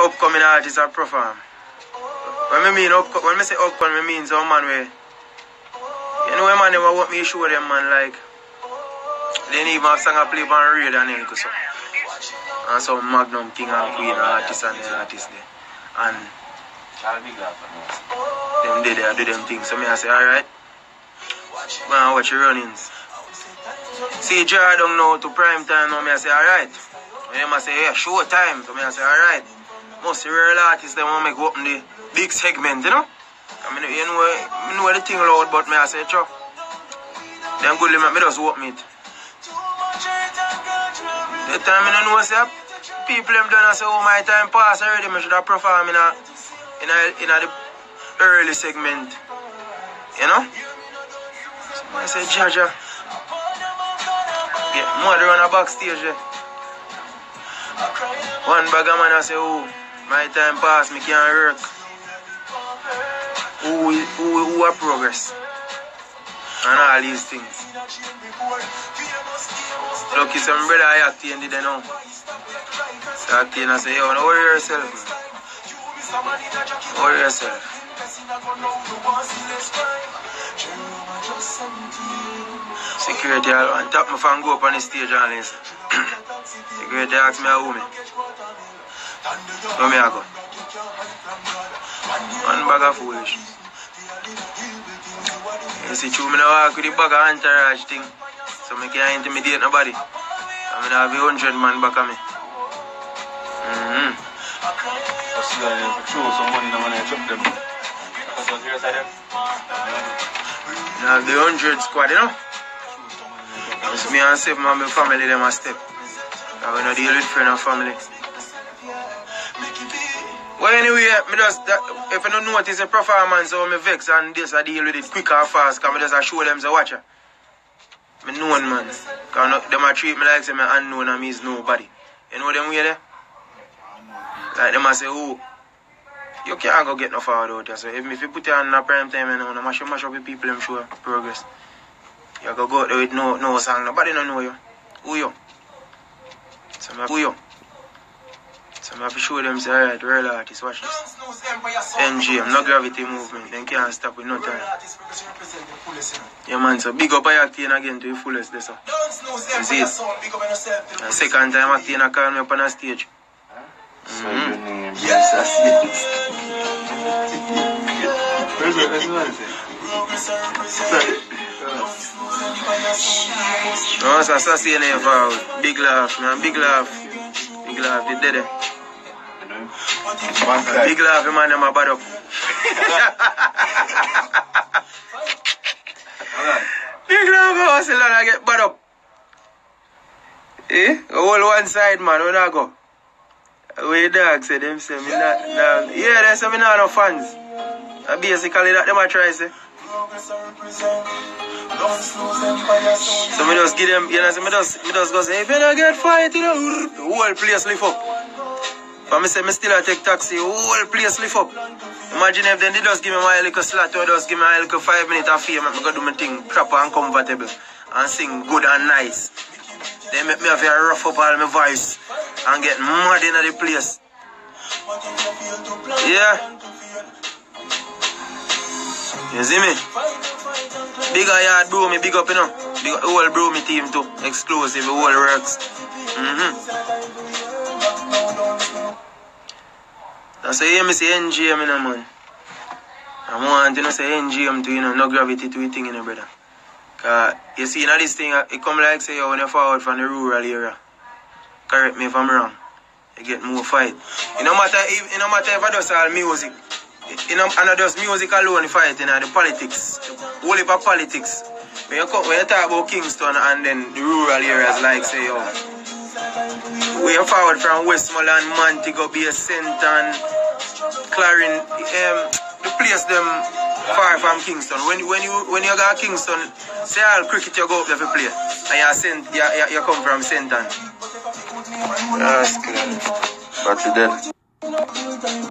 upcoming artists are perform. When me mean up, when me say upcoming, me mean some man where you know, man never want me show them man like they even have song I play on radio and anything so. And some Magnum King and Queen artists and the artists there. And glad for they do them things. So me I say, alright. Man, watch your runnings. See Jordan now to prime time now me I say, alright. And them I say, yeah, show time. So me I say, alright. Most real artists they want make open the big segment, you know? I mean, you know, you know the thing loud, but me I say, sure. Them good limit, me just open it. The time I know say people them done I say oh my time pass already me should have perform in a in a in a the early segment. You know? So I say Jaja. Get mother on a backstage there. One bag of man I say oh my time pass me can't work. Who who who a Prohgres? And all these things. Lucky some brother I in the now. So act in and say, yo, no worry yourself. Man. Worry yourself. Security on top my phone go up on the stage and listen. Security ask me how me. How me I go? One bag of foolish. You see, true, me now walk with the bag of entourage thing. So me can't intimidate nobody. I mean, I have a hundred man back of me. Mm-hmm. Just see that if you throw some money in the money, I chop them. That's what you're saying. I have the hundred squad, you know? It's me and seven of my family, them a step. I will not deal with friend and family. Well, anyway, me just, if you don't notice a performance, me vex and this, I deal with it quick and fast, because me just show them the watcher. Me known, man. Because them a treat me like say me unknown and me nobody. You know them way there? Like them a say, oh, you can't go get no forward out there. So if, if you put it on a prime time, you know, no mash, mash up with people, them show Prohgres. You go go out there with no, no song, nobody don't know you. Who you? So who you? So I have to show them, say, alright, real artists, watch this. NGM, no gravity movement, they can't stop with no time. Yeah, man, so big up I-Octane again to the fullest, there, so. You see it? The second time acting, I call me up on a stage. So your mm-hmm. name is Yeah. Assassin. Where's the where's the man say? No, it's assassin involved. Big laugh, man, big laugh. Big laugh, you did it. Big laugh, man, them a bad up. Big love, I hustle and I get bad up. Eh? Hold one side, man, when I go. Where dog say them say me not, nah. yeah, they say me not no fans. Basically that them a try say. So me just give them, you know, so me just, me just go say, if you don't get fight, you know, the whole place lift up. But me say, me still a take taxi, whole place lift up. Imagine if then they just give me my little slot or just give me my little five minutes of fame, make me go do my thing proper and comfortable and sing good and nice. They make me have to rough up all my voice and get mad in the place. Yeah. You see me? Bigger yard bro, me big up, you know. Big whole bro, me team too. Exclusive, whole works. Mm-hmm. That's why you me say NGM, you know, man. I want you know say NGM to, you know, no gravity to it thing, you know, brother. Cause you see, you know, this thing, it come like say, when you forward from the rural area. Correct me if I'm wrong. You get more fight. It no matter if, it no matter if I just all music. You know, and not just music alone fight, you know, the politics. Heap of politics. When you, come, when you talk about Kingston and then the rural areas like say, yo, are forward from Westmoreland, Montego Bay, Senton, Clarin, um, the place them far from Kingston. When when you when you go to Kingston, say all cricket you go up there to play, and you sent you, you, you come from Senton. Yes, good. But dead.